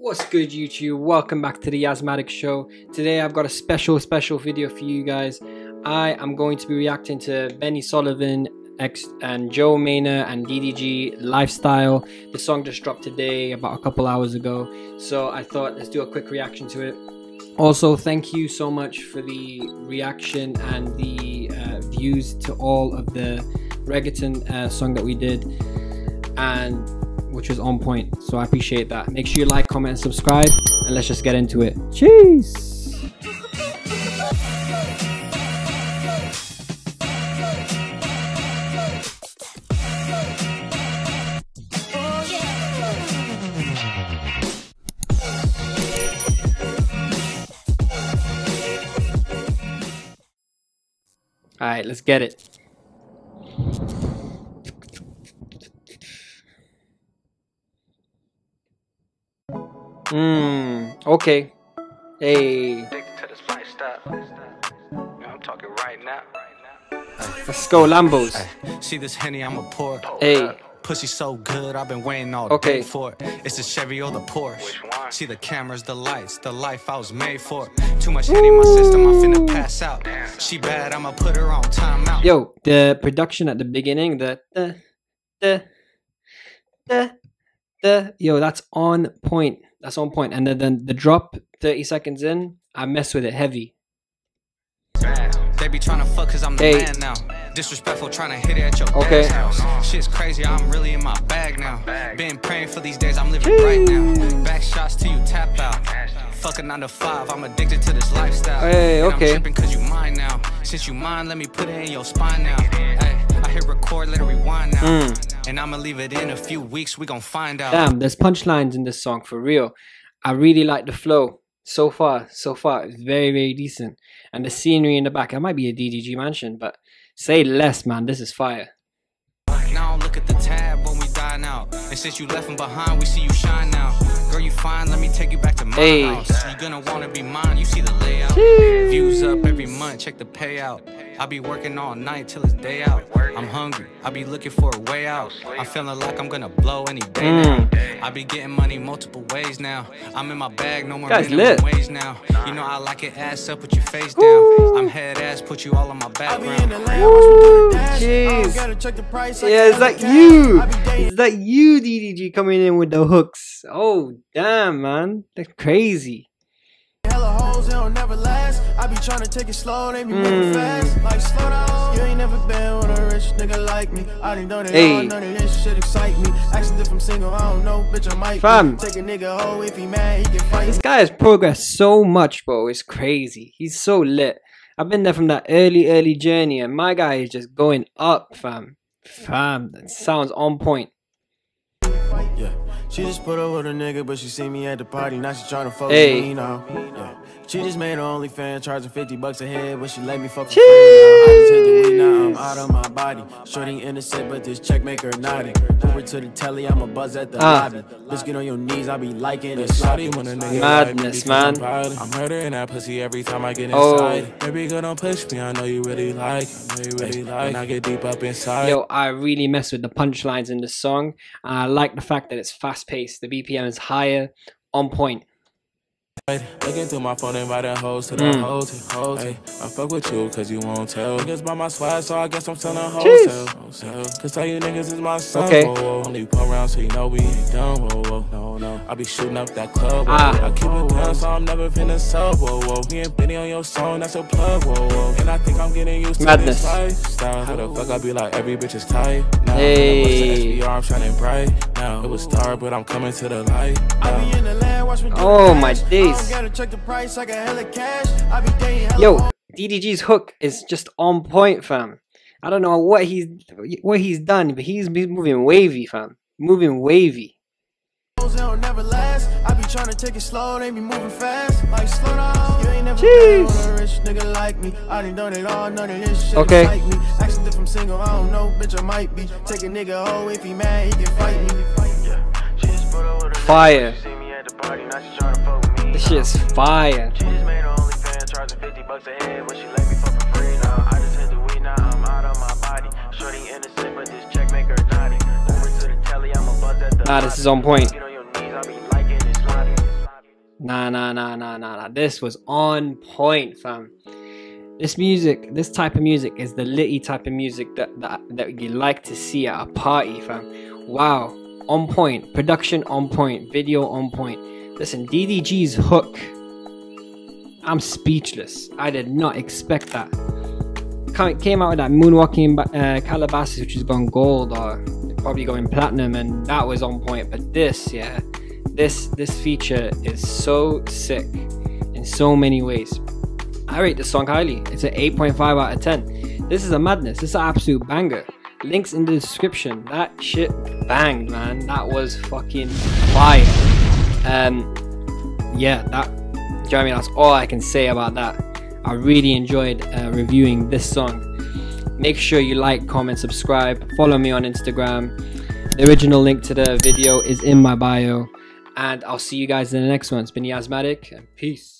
What's good YouTube? Welcome back to the Yazmatic Show. Today I've got a special, special video for you guys. I am going to be reacting to Benny Soliven X and Joe Maynor and DDG Lifestyle. The song just dropped today about a couple hours ago. So I thought let's do a quick reaction to it. Also, thank you so much for the reaction and the uh, views to all of the reggaeton uh, song that we did. And which was on point. So I appreciate that. Make sure you like, comment, and subscribe, and let's just get into it. Cheers! All right, let's get it. Mmm, okay. Hey. Let's go, Lambos. See this Henny, I'm a poor. Hey. Pussy so good, I've been waiting all okay. day for it. It's the Chevy or the Porsche. See the cameras, the lights, the life I was made for. Too much Henny in my system, I'm finna pass out. She bad, I'ma put her on timeout. Yo, the production at the beginning, the the the the the yo, that's on point. That's on point. And then, then the drop 30 seconds in, I mess with it heavy. They be trying to fuck cause I'm the hey. man now. Disrespectful trying to hit it at your okay. house. Shit's crazy, I'm really in my bag now. Been praying for these days, I'm living right now. Back shots till you tap out. Fucking 9 to 5, I'm addicted to this lifestyle. Hey, okay. I'm tripping cause you mine now. Since you mine, let me put it in your spine now. Hey, I hit record, let it rewind now. Mm. And I'ma leave it in a few weeks, we gon' find out. Damn, there's punchlines in this song for real. I really like the flow. So far, so far, it's very, very decent. And the scenery in the back, it might be a DDG mansion, but say less, man. This is fire. Now look at the tab when we die now. And since you left them behind, we see you shine now. Girl, you fine, let me take you back to my hey. house. You gonna wanna be mine, you see the layout. Jeez. Views up every month, check the payout. I be working all night till it's day out. I'm hungry, I be looking for a way out. I'm feeling like I'm gonna blow any day mm. now. I be getting money multiple ways now. I'm in my bag, no more minimum ways now. You know I like it ass up, put your face down. I'm head ass, put you all on my background. Jeez. Yeah, is that you? Is that you, DDG, coming in with the hooks? Oh, damn, man. That's crazy. I be trying to take it slow, they be moving hmm. fast. Like slow down. You ain't never been with a rich nigga like me. I didn't know that hey. none of this shit excite me. Asking if I'm single, I don't know, bitch, I might Fam. Take a nigga hoe if he mad, he can fight. This guy has progressed so much, bro. It's crazy. He's so lit. I've been there from that early, early journey, and my guy is just going up, fam. Fam, that sounds on point. She just put up with a nigga, but she see me at the party. Now she trying to fuck hey. with me now. Yeah. She just made her OnlyFans, charging 50 bucks a head, but she let me fuck her I just hit the weed, now I'm out of my body. Shorty innocent, but this check make her naughty. Over to the telly, I'm a buzz at the uh. lobby. Let's get on your knees, I be liking it. Sloppy when a nigga Madness, man. I'm murdering that pussy every time I get oh. inside. Oh. Baby girl, don't push me, I know you really like. I know you really like. When I get deep up inside. Yo, I really mess with the punchlines in the song. I like the fact that it's fast paced. The BPM is higher, on point. Looking through my phone, inviting hoes to the mm. hoes. Hey, I fuck with you cause you won't tell. Niggas buy my swag, so I guess I'm selling wholesale. Cause all you niggas is my son. Okay. Whoa, whoa. Only put around so you know we ain't done. Whoa, whoa. No, no. I be shooting up that club. Whoa. Ah. I keep it down, so I'm never finna sub. Whoa, whoa. We ain't Benny on your song, that's a plug. Whoa, whoa. And I think I'm getting used to this lifestyle. How the fuck I be like, every bitch is tight. Now, hey. I'm shining bright. Now, it was dark, but I'm coming to the light. I be in the land, watch me Oh my days. Yo, DDG's hook is just on point, fam. I don't know what he's what he's done, but he's, he's moving wavy, fam. Moving wavy. I trying to take it slow, they be moving fast. Like slow down. You ain't never Jeez. a rich nigga like me. I done done it all, none of this shit okay. like me. Asking if I'm single, I don't know, bitch, I might be. Take a nigga hoe if he mad, he can fight me. Fire. This shit's fire. She just made her OnlyFans, charging 50 bucks a head, but she let me fuck for free now. I just hit the weed, now I'm out of my body. Shorty innocent, but this check make her naughty. Over to the telly, I'm a buzz at the Ah, this is on point. Nah, nah, nah, nah, nah, nah. This was on point, fam. This music, this type of music is the litty type of music that, that, that you like to see at a party, fam. Wow. On point. Production on point. Video on point. Listen, DDG's hook. I'm speechless. I did not expect that. Came out with that moonwalking uh, Calabasas, which is gone gold or probably going platinum, and that was on point. But this, yeah, this this feature is so sick in so many ways. I rate this song highly. It's an 8.5 out of 10. This is a madness. This is an absolute banger. Links in the description. That shit banged, man. That was fucking fire. Um, yeah, that. You know I mean? That's all I can say about that. I really enjoyed uh, reviewing this song. Make sure you like, comment, subscribe. Follow me on Instagram. The original link to the video is in my bio. And I'll see you guys in the next one. It's been Yazmatic and peace.